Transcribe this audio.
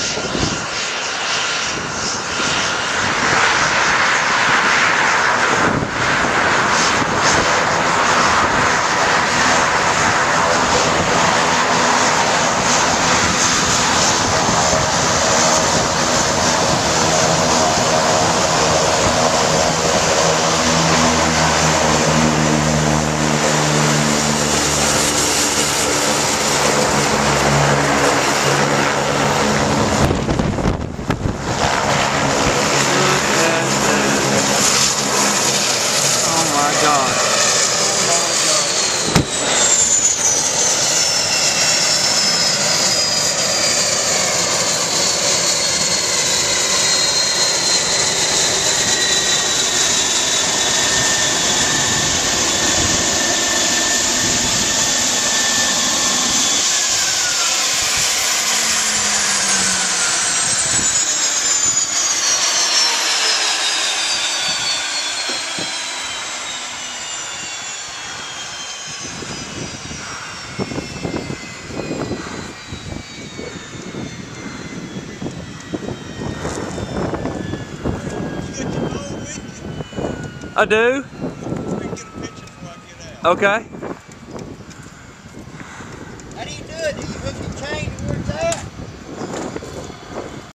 Yes. God. I do. Okay. How do you do it? Do you hook chain